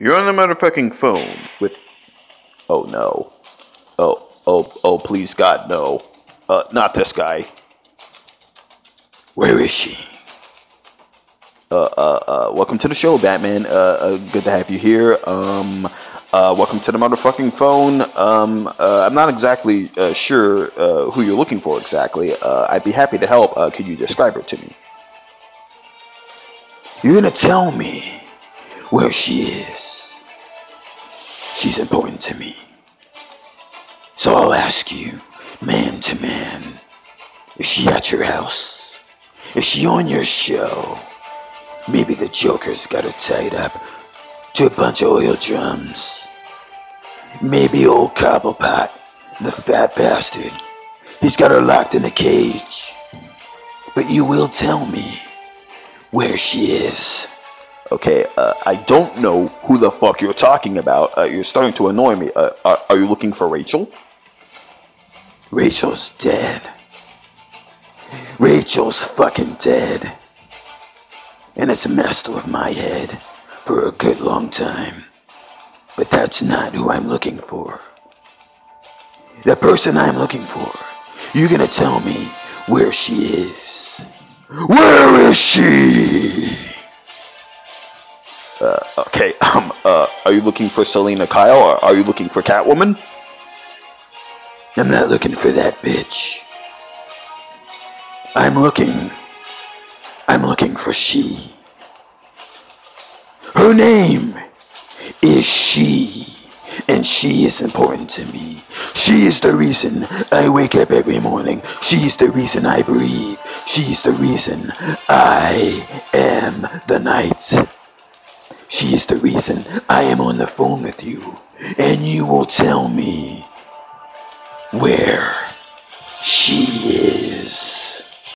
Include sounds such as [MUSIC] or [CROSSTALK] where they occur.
You're on the motherfucking phone with. Oh no. Oh, oh, oh, please God, no. Uh, not this guy. Where is she? Uh, uh, uh, welcome to the show, Batman. Uh, uh, good to have you here. Um, uh, welcome to the motherfucking phone. Um, uh, I'm not exactly uh, sure uh, who you're looking for exactly. Uh, I'd be happy to help. Uh, could you describe her to me? You're gonna tell me where she is. She's important to me. So I'll ask you, man to man, is she at your house? Is she on your show? Maybe the Joker's got her tied up to a bunch of oil drums. Maybe old Cobblepot, the fat bastard, he's got her locked in a cage. But you will tell me where she is. Okay, uh, I don't know who the fuck you're talking about. Uh, you're starting to annoy me. Uh, are, are you looking for Rachel? Rachel's dead. Rachel's fucking dead. And it's messed with my head for a good long time. But that's not who I'm looking for. The person I'm looking for, you're gonna tell me where she is. Where is she? Okay, [LAUGHS] um, uh, are you looking for Selena Kyle or are you looking for Catwoman? I'm not looking for that bitch. I'm looking. I'm looking for she. Her name is she. And she is important to me. She is the reason I wake up every morning. She's the reason I breathe. She's the reason I am the night. She is the reason I am on the phone with you. And you will tell me where she is.